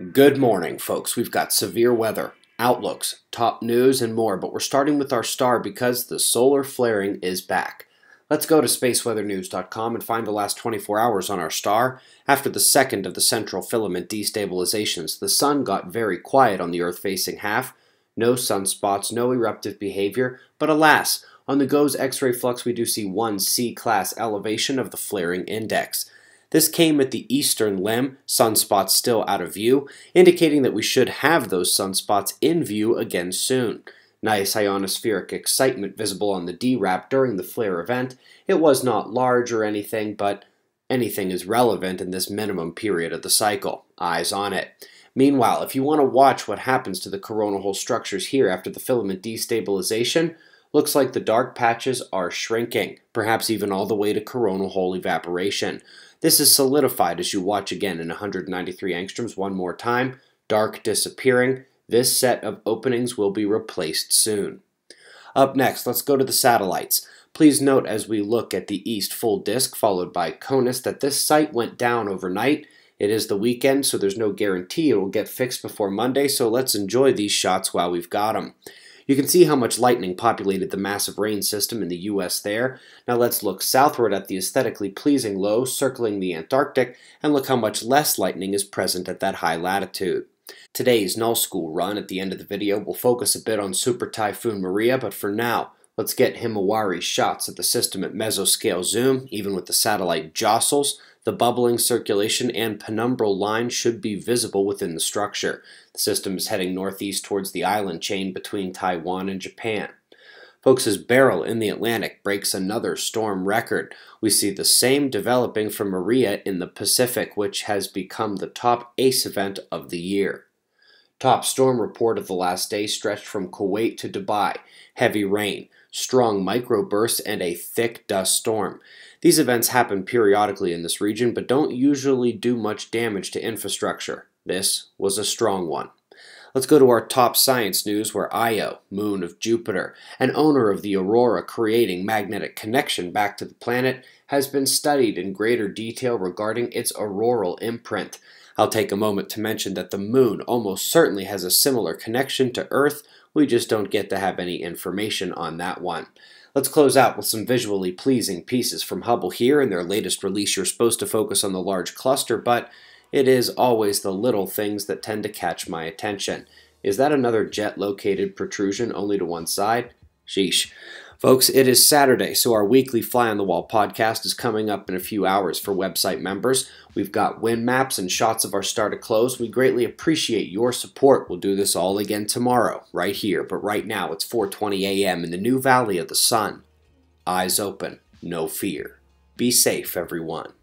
Good morning, folks. We've got severe weather, outlooks, top news, and more, but we're starting with our star because the solar flaring is back. Let's go to spaceweathernews.com and find the last 24 hours on our star. After the second of the central filament destabilizations, the sun got very quiet on the Earth facing half. No sunspots, no eruptive behavior, but alas, on the GOES X ray flux, we do see one C class elevation of the flaring index. This came at the eastern limb, sunspots still out of view, indicating that we should have those sunspots in view again soon. Nice ionospheric excitement visible on the DRAP during the flare event. It was not large or anything, but anything is relevant in this minimum period of the cycle. Eyes on it. Meanwhile, if you want to watch what happens to the coronal hole structures here after the filament destabilization, looks like the dark patches are shrinking, perhaps even all the way to coronal hole evaporation. This is solidified as you watch again in 193 angstroms one more time, dark disappearing. This set of openings will be replaced soon. Up next, let's go to the satellites. Please note as we look at the east full disk followed by CONUS that this site went down overnight. It is the weekend, so there's no guarantee it will get fixed before Monday, so let's enjoy these shots while we've got them. You can see how much lightning populated the massive rain system in the US there. Now let's look southward at the aesthetically pleasing low circling the Antarctic and look how much less lightning is present at that high latitude. Today's null school run at the end of the video will focus a bit on Super Typhoon Maria, but for now, let's get Himawari shots at the system at mesoscale zoom, even with the satellite jostles, the bubbling circulation and penumbral line should be visible within the structure. The system is heading northeast towards the island chain between Taiwan and Japan. Folks, Beryl in the Atlantic breaks another storm record. We see the same developing for Maria in the Pacific, which has become the top ACE event of the year. Top storm report of the last day stretched from Kuwait to Dubai. Heavy rain, strong microbursts, and a thick dust storm. These events happen periodically in this region, but don't usually do much damage to infrastructure. This was a strong one. Let's go to our top science news where Io, moon of Jupiter, an owner of the aurora creating magnetic connection back to the planet, has been studied in greater detail regarding its auroral imprint. I'll take a moment to mention that the moon almost certainly has a similar connection to Earth, we just don't get to have any information on that one. Let's close out with some visually pleasing pieces from Hubble here. In their latest release, you're supposed to focus on the large cluster, but it is always the little things that tend to catch my attention. Is that another jet-located protrusion only to one side? Sheesh. Folks, it is Saturday, so our weekly Fly on the Wall podcast is coming up in a few hours for website members. We've got wind maps and shots of our star to close. We greatly appreciate your support. We'll do this all again tomorrow, right here. But right now, it's 4:20 a.m. in the new Valley of the Sun. Eyes open, no fear. Be safe, everyone.